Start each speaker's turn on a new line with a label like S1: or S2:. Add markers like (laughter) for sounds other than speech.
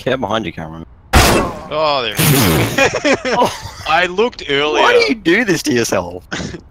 S1: Cat behind you, Cameron.
S2: Oh, there.
S1: Oh, (laughs) (laughs)
S2: I looked earlier.
S1: why do you do this to yourself? (laughs)